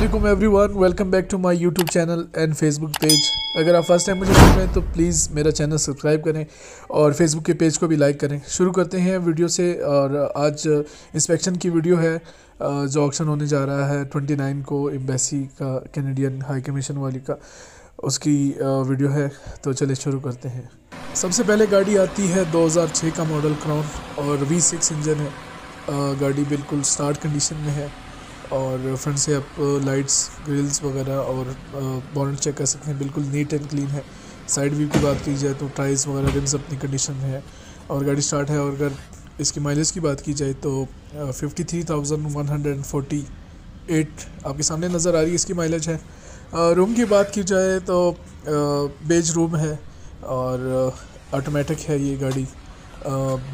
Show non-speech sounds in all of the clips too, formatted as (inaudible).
Aslam every one welcome back to my YouTube channel and Facebook page अगर आप first time मुझे सुन रहे हैं तो प्लीज़ मेरा चैनल सब्सक्राइब करें और फेसबुक के पेज को भी लाइक करें। शुरू करते हैं वीडियो से और आज इंस्पेक्शन की वीडियो है, जो ऑक्शन होने जा रहा है 29 को एम्बेसी का कैनेडियन हाई कमीशन वाली का, उसकी वीडियो है। तो चले शुरू करते हैं। सबसे पहले गाड़ी आती है 2006 का मॉडल क्राउन और V6 इंजन है। गाड़ी बिल्कुल स्टार्ट कंडीशन में है। और फ्रंट से आप लाइट्स ग्रिल्स वगैरह और बॉनेट चेक कर सकते हैं। बिल्कुल नीट एंड क्लीन है। साइड व्यू की बात की जाए तो टाइल्स वगैरह रिम्स अपनी कंडीशन में है। और गाड़ी स्टार्ट है और अगर इसकी माइलेज की बात की जाए तो fifty three thousand one hundred and eight आपके सामने नज़र आ रही है इसकी माइलेज है। रूम की बात की जाए तो बेज रूम है और ऑटोमेटिक है ये गाड़ी।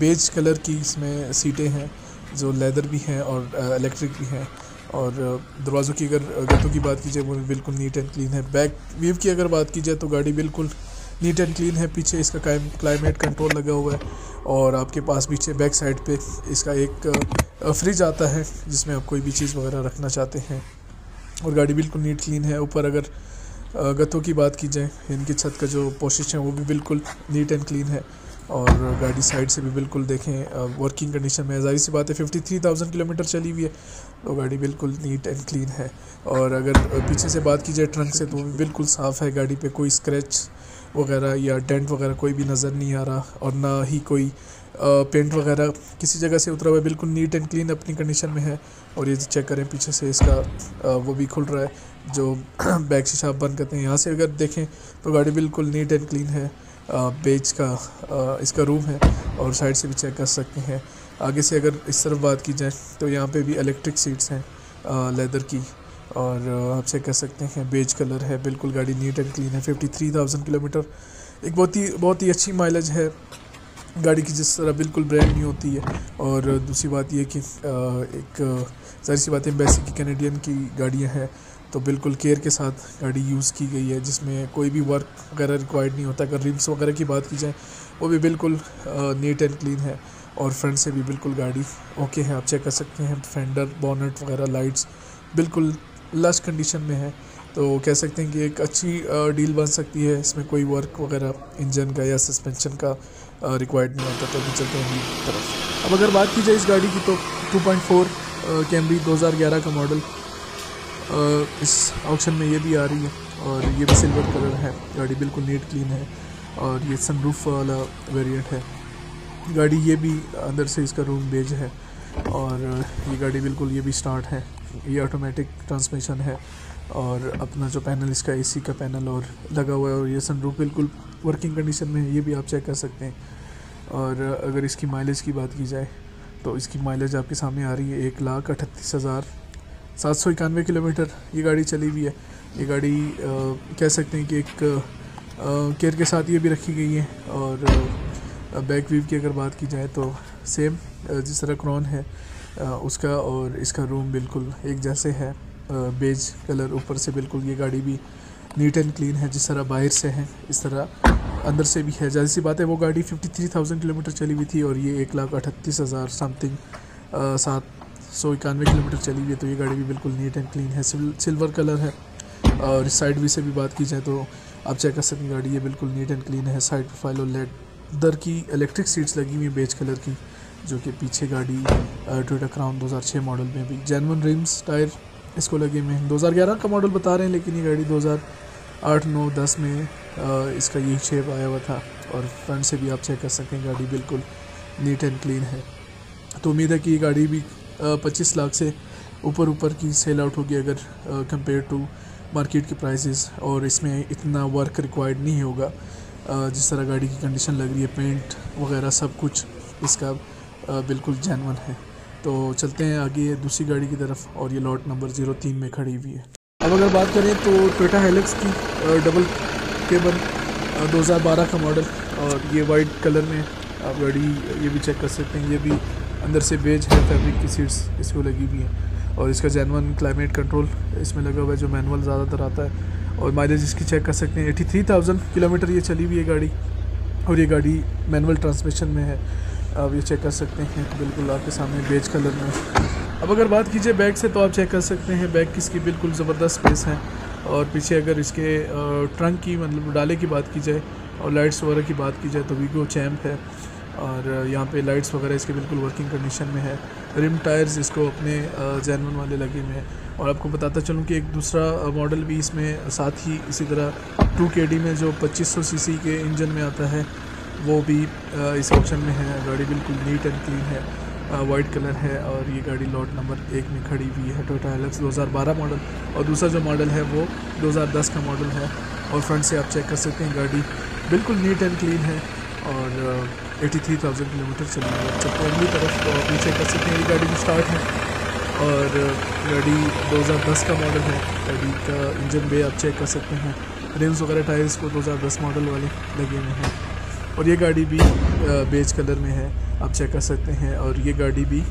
बेज कलर की इसमें सीटें हैं जो लेदर भी हैं और इलेक्ट्रिक भी हैं। और दरवाज़ों की अगर गतों की बात की जाए, वो बिल्कुल नीट एंड क्लीन है। बैक व्यू की अगर बात की जाए तो गाड़ी बिल्कुल नीट एंड क्लीन है। पीछे इसका क्लाइमेट कंट्रोल लगा हुआ है और आपके पास पीछे बैक साइड पे इसका एक फ्रिज आता है, जिसमें आप कोई भी चीज़ वगैरह रखना चाहते हैं। और गाड़ी बिल्कुल नीट क्लीन है। ऊपर अगर गतों की बात की जाए, इनकी छत का जो पोशिश है, वो भी बिल्कुल नीट एंड क्लीन है। और गाड़ी साइड से भी बिल्कुल देखें वर्किंग कंडीशन में ज़ाहिर सी बात है फिफ्टी थ्री थाउज़ेंड किलोमीटर चली हुई है तो गाड़ी बिल्कुल नीट एंड क्लीन है। और अगर पीछे से बात की जाए ट्रंक से तो भी बिल्कुल साफ़ है गाड़ी पे, कोई स्क्रैच वगैरह या डेंट वगैरह कोई भी नज़र नहीं आ रहा, और ना ही कोई पेंट वगैरह किसी जगह से उतरा हुआ है, बिल्कुल नीट एंड क्लीन अपनी कंडीशन में है। और ये चेक करें पीछे से, इसका वो भी खुल रहा है, जो (clears throat) बैक शीशा बंद करते हैं। यहाँ से अगर देखें तो गाड़ी बिल्कुल नीट एंड क्लीन है। बेच का इसका रूम है और साइड से भी चेक कर सकते हैं। आगे से अगर इस तरफ़ बात की जाए तो यहाँ पे भी इलेक्ट्रिक सीट्स हैं लेदर की और आप चेक कर सकते हैं। बेज कलर है, बिल्कुल गाड़ी नीट एंड क्लीन है। फिफ्टी थ्री थाउज़ेंड किलोमीटर एक बहुत ही बहुत ही अच्छी माइलेज है गाड़ी की, जिस तरह बिल्कुल ब्रांड नहीं होती है। और दूसरी बात यह कि एक सारी सी बातें बेसिक की कैनेडियन की गाड़ियाँ हैं। तो बिल्कुल केयर के साथ गाड़ी यूज़ की गई है, जिसमें कोई भी वर्क वगैरह रिक्वायर्ड नहीं होता। अगर रिम्स वगैरह की बात की जाए, वो भी बिल्कुल नीट एंड क्लीन है और फ्रंट से भी बिल्कुल गाड़ी ओके है। आप चेक कर सकते हैं फेंडर बॉनेट वगैरह लाइट्स बिल्कुल लश कंडीशन में है। तो कह सकते हैं कि एक अच्छी डील बन सकती है। इसमें कोई वर्क वगैरह इंजन का या सस्पेंशन का रिक्वायर्ड नहीं होता तो चलते हैं तरफ़। अब अगर बात की जाए इस गाड़ी की तो 2.4 कैमरी 2011 का मॉडल इस ऑप्शन में ये भी आ रही है और ये भी सिल्वर कलर है। गाड़ी बिल्कुल नीट क्लीन है और ये सनरूफ वाला वेरिएंट है। गाड़ी ये भी अंदर से इसका रूम बेज है और ये गाड़ी बिल्कुल ये भी स्टार्ट है। ये ऑटोमेटिक ट्रांसमिशन है और अपना जो पैनल इसका एसी का पैनल और लगा हुआ है और ये सनरूफ बिल्कुल वर्किंग कंडीशन में है, ये भी आप चेक कर सकते हैं। और अगर इसकी माइलेज की बात की जाए तो इसकी माइलेज आपके सामने आ रही है एक लाख अठतीस हज़ार सात सौ इक्यानवे किलोमीटर ये गाड़ी चली हुई है। ये गाड़ी आ, कह सकते हैं कि एक केयर के साथ ये भी रखी गई है और बैक वीव की अगर बात की जाए तो सेम जिस तरह क्रॉन है उसका और इसका रूम बिल्कुल एक जैसे है। बेज कलर ऊपर से बिल्कुल ये गाड़ी भी नीट एंड क्लीन है जिस तरह बाहर से है इस तरह अंदर से भी है। जैसी सी बात है वो गाड़ी फिफ्टी थ्री थाउज़ेंड किलोमीटर चली हुई थी और ये एक लाख अठतीस हज़ार समथिंग सात सौ इक्यानवे किलोमीटर चली हुई है तो ये गाड़ी भी बिल्कुल नीट एंड क्लीन है। सिल्वर कलर है। और साइड भी से भी बात की जाए तो आप चेक कर सकते हैं, गाड़ी ये बिल्कुल नीट एंड क्लीन है। साइड प्रोफ़ाइल और लेदर की इलेक्ट्रिक सीट्स लगी हुई हैं बेज कलर की, जो कि पीछे गाड़ी टोयोटा क्राउन 2006 मॉडल में भी। जैनवन रिम्स टायर इसको लगे हुए हैं। 2011 का मॉडल बता रहे हैं, लेकिन ये गाड़ी 2008 9 10 में इसका यही शेप आया हुआ था। और फ्रंट से भी आप चेक कर सकते हैं, गाड़ी बिल्कुल नीट एंड क्लीन है। तो उम्मीद है कि ये गाड़ी भी पच्चीस लाख से ऊपर ऊपर की सेल आउट होगी अगर कंपेयर टू मार्केट की प्राइसेस और इसमें इतना वर्क रिक्वायर्ड नहीं होगा। जिस तरह गाड़ी की कंडीशन लग रही है पेंट वगैरह सब कुछ, इसका बिल्कुल जैनवन है। तो चलते हैं आगे दूसरी गाड़ी की तरफ़ और ये लॉट नंबर ज़ीरो तीन में खड़ी हुई है। अब अगर बात करें तो टोयोटा हेलेक्स की डबल केबल 2012 का मॉडल और ये वाइट कलर में आप गाड़ी ये भी चेक कर सकते हैं। ये भी अंदर से बेज है, फैब्रिक की सीट्स इसको लगी हुई हैं। और इसका जैनवन क्लाइमेट कंट्रोल इसमें लगा हुआ है, जो मैनुअल ज़्यादातर आता है। और माइलेज इसकी चेक कर सकते हैं। एटी थ्री थाउज़ेंड किलोमीटर ये चली हुई है गाड़ी। और ये गाड़ी मैनुअल ट्रांसमिशन में है। आप ये चेक कर सकते हैं बिल्कुल आपके सामने बेज कलर में अब अगर बात कीजिए बैग से तो आप चेक कर सकते हैं बैग किसकी बिल्कुल ज़बरदस्त स्पेस है। और पीछे अगर इसके ट्रंक की मतलब डाले की बात की जाए और लाइट्स वगैरह की बात की जाए तो वीगो चैम्प है। और यहाँ पे लाइट्स वगैरह इसके बिल्कुल वर्किंग कंडीशन में है। रिम टायर्स इसको अपने जैनवन वाले लगे हुए हैं। और आपको बताता चलूँ कि एक दूसरा मॉडल भी इसमें, साथ ही इसी तरह टू के में जो 2500 सीसी के इंजन में आता है, वो भी इस ऑप्शन में है। गाड़ी बिल्कुल नीट एंड क्लीन है वाइट कलर है और ये गाड़ी लॉट नंबर एक में खड़ी हुई है टोटा एलेक्स 2012 मॉडल और दूसरा जो मॉडल है वो 2010 का मॉडल है। और फ्रंट से आप चेक कर सकते हैं, गाड़ी बिल्कुल नीट एंड क्लीन है। और एटी थ्री थाउज़ेंड किलोमीटर चली है। जब अगली तरफ़ तो नीचे कर सकते हैं ये गाड़ी भी स्टार्ट है और गाड़ी 2010 का मॉडल है। गाड़ी का इंजन बे आप चेक कर सकते हैं। रिम्स वगैरह टायर्स को 2010 मॉडल वाले लगे हुए हैं। और ये गाड़ी भी बेज कलर में है। आप चेक कर सकते हैं। और ये गाड़ी भी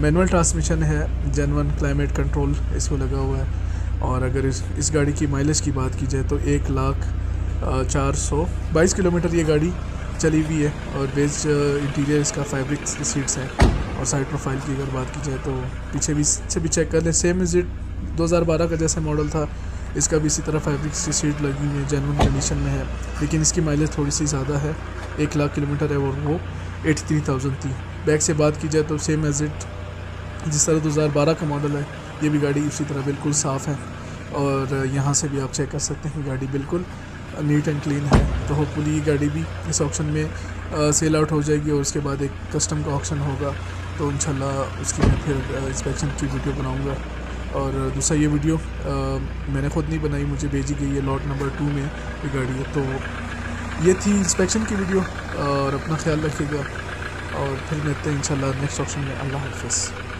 मैनुअल ट्रांसमिशन है। जेनवन क्लाइमेट कंट्रोल इसको लगा हुआ है। और अगर इस इस गाड़ी की माइलेज की बात की जाए तो एक लाख चार सौ बाईस किलोमीटर ये गाड़ी चली हुई है और बेस इंटीरियर इसका फैब्रिक सीट्स हैं। और साइड प्रोफ़ाइल की अगर बात की जाए तो पीछे भी से भी चेक कर लें। सेम इज़ इट 2012 का जैसा मॉडल था, इसका भी इसी तरह फैब्रिक की सीट लगी हुई है जेनवन कंडीशन में है। लेकिन इसकी माइलेज थोड़ी सी ज़्यादा है, एक लाख किलोमीटर है और वो एटी थ्री थाउज़ेंड थी। बैक से बात की जाए तो सेम एज इट जिस तरह 2012 का मॉडल है, ये भी गाड़ी उसी तरह बिल्कुल साफ़ है। और यहाँ से भी आप चेक कर सकते हैं, गाड़ी बिल्कुल नीट एंड क्लीन है तो होपफुली ये गाड़ी भी इस ऑप्शन में सेल आउट हो जाएगी और उसके बाद एक कस्टम का ऑप्शन होगा। तो इन उसकी मैं फिर इंस्पेक्शन की वीडियो बनाऊँगा। और दूसरा ये वीडियो आ, मैंने ख़ुद नहीं बनाई मुझे भेजी गई है लॉट नंबर टू में ये गाड़ी है तो ये थी इंस्पेक्शन की वीडियो और अपना ख्याल रखिएगा। और फिर मिलते हैं इंशाल्लाह नेक्स्ट ऑप्शन में। अल्लाह हाफिज़।